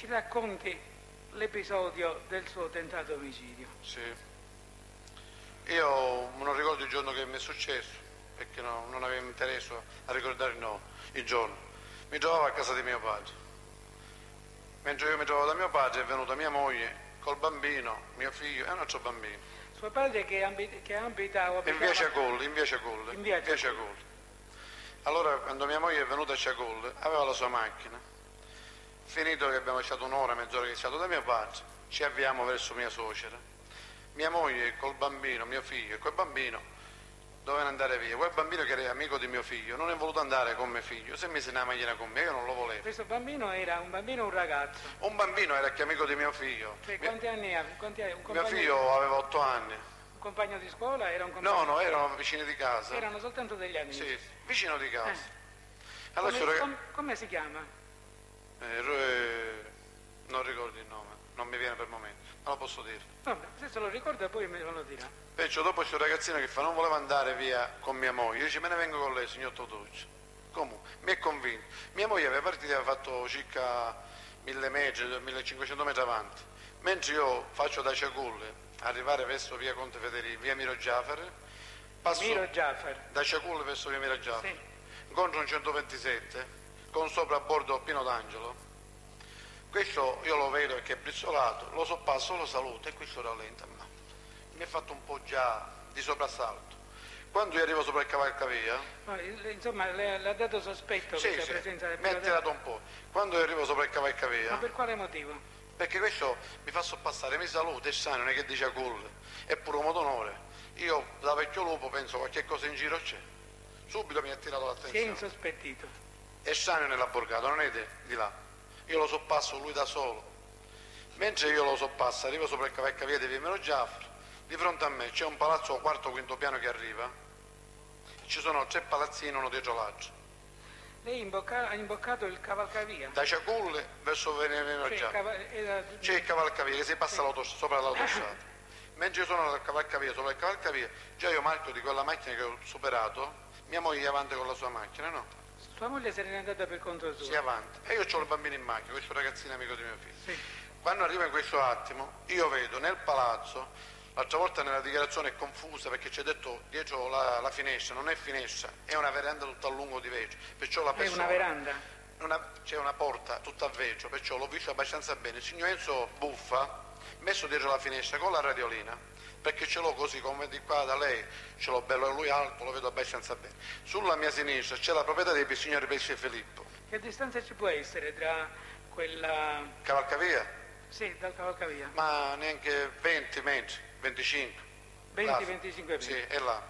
ci racconti l'episodio del suo tentato omicidio. Sì. Io non ricordo il giorno che mi è successo, perché no- non avevo interesse a ricordare no, il giorno. Mi trovavo a casa di mio padre. Mentre io mi trovavo da mio padre è venuta mia moglie col bambino, mio figlio e un altro bambino. Suo padre che, ambi- che abitava... In via Ciacolli, in via Ciacolli. In via Ciacolli. Allora quando mia moglie è venuta a Ciacolli aveva la sua macchina. Finito che abbiamo lasciato un'ora, mezz'ora che è stato da mio padre, ci avviamo verso mia suocera. Mia moglie col bambino, mio figlio e quel bambino dovevano andare via. Quel bambino che era amico di mio figlio non è voluto andare con mio figlio, si è messo nella macchina con me, io non lo volevo. Questo bambino era un bambino o un ragazzo? Un bambino era che amico di mio figlio. Cioè, Mio- quanti anni aveva? Quanti mio figlio aveva otto anni. un compagno di scuola? Era un compagno... No, no, erano vicini di casa. Erano soltanto degli amici. Sì, vicino di casa. Eh. Allora, come, raga- com- come si chiama? Eh, non ricordo il nome, non mi viene per il momento, ma lo posso dire. Vabbè, se se lo ricorda poi me lo dirà. Perciò dopo questo ragazzino che fa non voleva andare via con mia moglie, dice me ne vengo con lei signor Totucci. Comunque, mi è convinto. Mia moglie aveva partito aveva fatto circa 1000 metri, 1500 metri avanti. Mentre io faccio da Ciaculle, arrivare verso via Conte Federico, via Miro Giafar, passo Miro Jaffer. da Ciaculle verso via Miro Giafar, Sì. incontro un 127 con sopra a bordo Pino d'Angelo. Questo io lo vedo che è brizzolato, lo sorpasso, lo saluto e questo rallenta. Ma mi è fatto un po' già di soprassalto. Quando io arrivo sopra il cavalcavia, No, il- insomma, le, ha dato sospetto sì, questa sì, presenza del mi ha pirata? tirato un po'. Quando io arrivo sopra il Ma cavalcavia, per quale motivo? perché questo mi fa sorpassare, mi saluta e sa, non è che dice a culle, è pure un modo d'onore. Io da vecchio lupo penso qualche cosa in giro c'è. Subito mi ha tirato Si è è sano nella borgata, non è di, là. Io lo sorpasso lui da solo. Mentre io lo sorpasso, arrivo sopra il cavalcavia di Via Melo Giaffre, di fronte a me c'è un palazzo al quarto o quinto piano che arriva, ci sono tre palazzini uno dietro l'altro. Lei imbocca- ha imboccato il cavalcavia. Da Ciaculle verso Melo Cioè, Giaffre. cava- era- C'è il cavalcavia che si passa l'autos- sopra l'autostrada. Mentre io sono al cavalcavia, sopra il cavalcavia, già io marco di quella macchina che ho superato, mia moglie è avanti con la sua macchina, no? Sua moglie se n'è andata per conto suo. Sì, avanti. E io ho il bambino in macchina, questo ragazzino amico di mio figlio. Sì. Quando arriva in questo attimo, io vedo nel palazzo, l'altra volta nella dichiarazione è confusa perché c'è detto dietro la, la finestra, non è finestra, è una veranda tutta a lungo di vetro, perciò la È persona... una veranda. c'è una porta tutta a vetro, perciò l'ho visto abbastanza bene. Il signor Enzo buffa, messo dietro la finestra con la radiolina, perché ce l'ho così come di qua da lei, ce l'ho bello, lui alto, lo vedo abbastanza bene. Sulla mia sinistra c'è la proprietà del signor Pesce Filippo. Che distanza ci può essere tra quella... Cavalcavia? Sì, dal cavalcavia. Ma neanche 20 metri, 25. 20-25 metri. Sì, è là.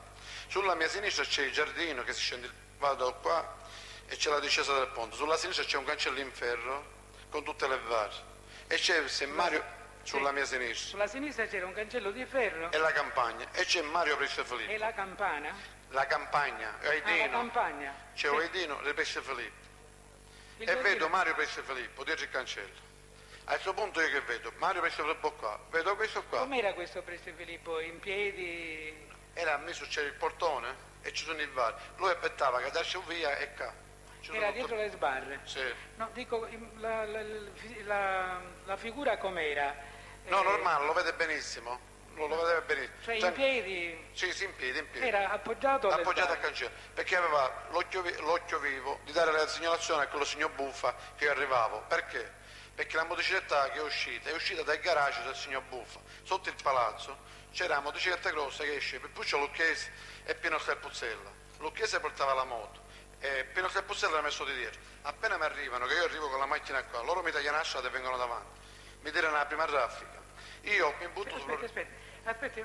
Sulla mia sinistra c'è il giardino che si scende, vado qua e c'è la discesa del ponte. Sulla sinistra c'è un cancello in ferro con tutte le varie. E c'è se Mario sulla mia sinistra Sulla sinistra c'era un cancello di ferro e la campagna e c'è Mario Pesce Filippo. e la campana. La campagna, Ah, la campagna. c'è Sì. Oidino e Pesce Filippo. Il E vedo Mario Pesce Filippo dietro il cancello. A questo punto io che vedo? Mario Pesce Filippo qua, vedo questo qua. Com'era questo Preste Filippo? In piedi? Era messo c'era il portone e ci sono i vari. Lui aspettava che andasse via e qua. Era dietro le sbarre? Sì. No, dico, la, la- la- la figura com'era? No, normale, lo vede benissimo. Lo, lo vedeva benissimo. Cioè in piedi Sì, sì, in piedi, in piedi. era appoggiato appoggiato al cancello perché aveva l'occhio, vi- l'occhio vivo di dare la segnalazione a quello signor Buffa che io arrivavo perché? Perché la motocicletta che è uscita è uscita dal garage del signor Buffa sotto il palazzo c'era la motocicletta grossa che esce per Puccio Lucchese e Pino Serpuzzella Lucchese portava la moto e Pino Serpuzzella l'ha messo di dietro appena mi arrivano che io arrivo con la macchina qua loro mi tagliano la strada e vengono davanti mi tirano la prima raffica io mi butto Aspetta, sullo- aspetta, aspetta,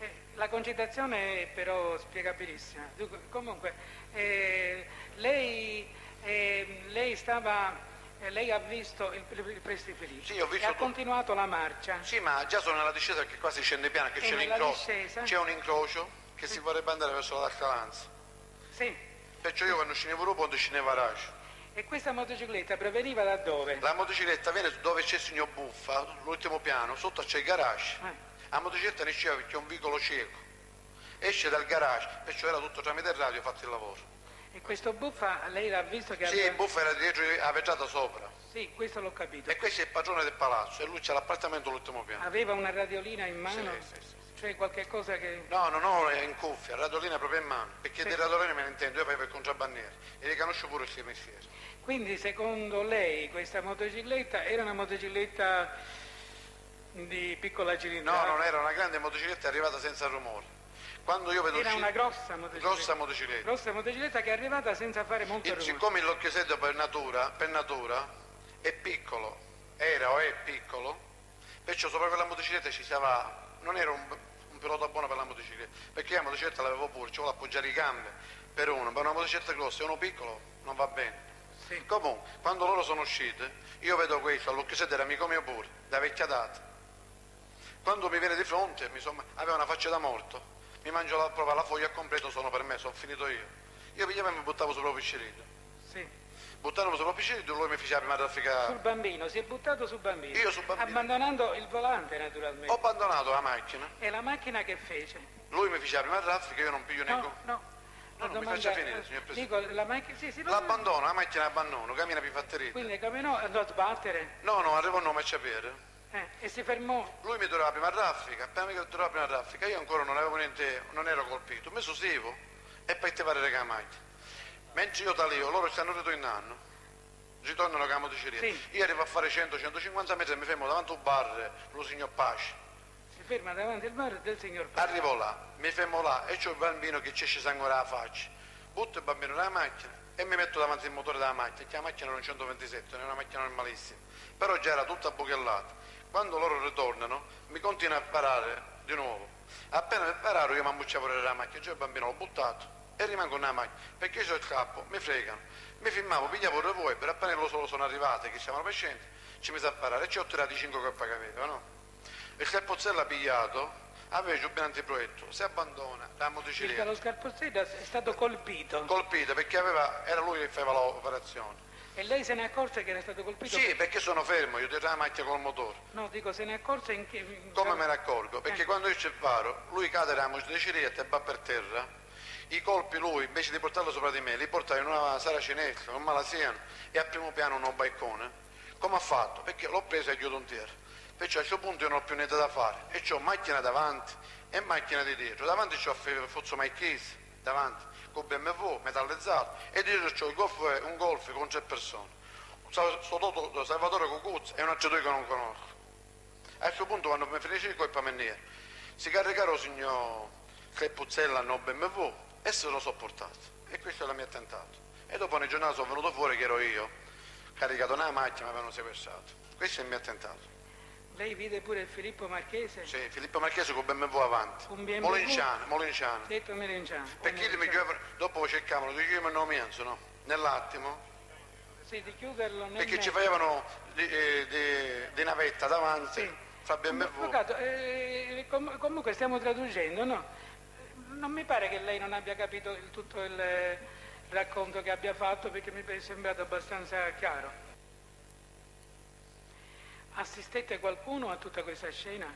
eh, la concitazione è però spiegabilissima. Dunque, Comunque, eh, lei, eh, lei stava, eh, lei ha visto il, il Presti Filippo Sì, ho visto e ha tutto. continuato la marcia. Sì, ma già sono nella discesa perché qua si scende piano, che c'è, l'incrocio, c'è un incrocio che si vorrebbe andare verso la Dascalanza. Sì. Perciò io quando scendevo il ponte scendevo a Racio. E questa motocicletta proveniva da dove? La motocicletta viene dove c'è il signor Buffa, l'ultimo piano, sotto c'è il garage. Eh. La motocicletta ne esce perché è un vicolo cieco. Esce dal garage, perciò era tutto tramite il radio fatto il lavoro. E questo buffa lei l'ha visto che Sì, aveva- il Buffa era dietro la vetrata sopra. Sì, questo l'ho capito. E questo è il padrone del palazzo e lui c'ha l'appartamento all'ultimo piano. Aveva una radiolina in mano? Sì, sì, sì. Cioè qualche cosa che... No, no, no, è in cuffia, radolina proprio in mano, perché Sì. dei radolini me ne intendo, io il contrabbandiere e li conosco pure questi mestieri. Quindi secondo lei questa motocicletta era una motocicletta di piccola No, cilindrata? non era una grande motocicletta arrivata senza rumore. Quando io vedo Era una grossa motocicletta. grossa motocicletta. Grossa motocicletta che è arrivata senza fare molto Il- rumore. siccome il Locchesetto per natura, per natura è piccolo, era o è piccolo, perciò sopra quella motocicletta ci stava, non era un pilota buono per la motocicletta, perché la motocicletta l'avevo pure, ci vuole appoggiare i gambe per uno, per una motocicletta grossa e uno piccolo non va bene. Sì. Comunque, quando loro sono uscite, io vedo questo, all'Occhesetto era amico mio pure, da vecchia data. Quando mi viene di fronte, mi aveva una faccia da morto, mi mangio la prova, la foglia a completo sono per me, sono finito io. Io pigliavo e mi buttavo sopra il piscirino. Sì. Buttandomi sopra piscirino, lui mi faceva prima trafficare. Sul bambino, si è buttato sul bambino. Io sul bambino. Abbandonando il volante naturalmente. Ho abbandonato la macchina, E la macchina che fece? lui mi faceva prima traffica, io non piglio No, neanche. no. No, La non mi faccia finire, signor Presidente. Dico, la macchina... Sì, sì, L'abbandono, la macchina abbandono, cammina più fatterita. Quindi camminò, andò a sbattere No, no, arrivo a nome a sapere. eh, e si fermò. Lui mi durava prima traffica, appena mi durava prima traffica, io ancora non avevo niente, non ero colpito, mi sostivo e poi ti pare la macchina. Mentre io talio, loro stanno ritornando, ritornano con la motocicletta. Sì. Io arrivo a fare 100-150 metri e mi fermo davanti a un bar, lo signor Pace. Si ferma davanti al bar del signor Paolo. Arrivo là, mi fermo là e c'ho il bambino che ci esce sangue dalla faccia. Butto il bambino nella macchina e mi metto davanti al motore della macchina, che la macchina era un 127, non è una macchina normalissima. Però già era tutta buchellata. Quando loro ritornano, mi continua a parare di nuovo. Appena mi pararo io mi ammucciavo pure la macchina, già il bambino l'ho buttato e rimango nella macchina, perché io scappo, mi fregano. Mi filmavo, pigliavo il revolver, appena lo solo sono arrivate, che per scendere, ci mi sa parare e ci ho tirato i 5 coppa che aveva, no? Il Scarpozzello ha pigliato, aveva il giubbino antiproietto, si abbandona la Il motocicletta, Carlo Scarpozzetta è stato colpito colpita perché aveva, era lui che faceva l'operazione. e lei se ne accorse che era stato colpito? Sì, perché sono fermo, io dietro la macchina col motore. No, dico, se ne accorse in che... Come me ne accorgo? Perché Eh. quando io ci paro, lui cade nella motocicletta e va per terra, i colpi lui invece di portarlo sopra di me, li porta in una sala cinese, un malasiano e a primo piano un balcone. Come ha fatto? Perché l'ho preso e chiudo un tiro. Perciò a questo punto io non ho più niente da fare e ho macchina davanti e macchina di dietro. Davanti c'ho Fozzo Marchese, davanti, con BMW metallizzato e dietro il golf, un golf con tre persone. Sto Salvatore Cucuzzi e un altro due che non conosco. A questo punto quando mi finisce il colpo a maniera, si il signor Cleppuzzella no BMW e se lo sopportato. E questo è il mio attentato. E dopo una giornata sono venuto fuori che ero io, caricato nella macchina, mi avevano sequestrato. Questo è il mio attentato. Lei vide pure il Filippo Marchese? Sì, Filippo Marchese con BMW avanti. Un BMW? Molinciano, Molinciano. Detto Melenciano. Perché mi chiedevano- dopo cercavano di chiudermi il nome, no? Nell'attimo, Sì, di chiuderlo nel perché ci mezzo. facevano di, eh, di- di navetta davanti, Sì. fra BMW. Avvocato, eh, com- comunque stiamo traducendo, no? Non mi pare che lei non abbia capito il- tutto il racconto che abbia fatto perché mi è sembrato abbastanza chiaro. Assistette qualcuno a tutta questa scena?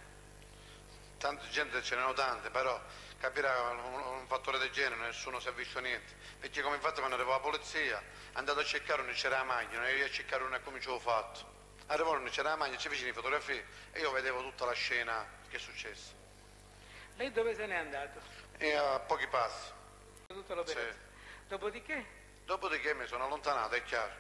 Tanta gente ce n'erano tante, però capirà un, un fattore del genere, nessuno si è visto niente. Perché come infatti quando arrivò la polizia, andato a cercare non c'era la macchina, io a cercare non è come ci avevo fatto. Arrivò non c'era la macchina, ci le fotografie e io vedevo tutta la scena che è successa. Lei dove se n'è andato? E a pochi passi. L'operazione. Dopodiché? Dopodiché mi sono allontanato, è chiaro.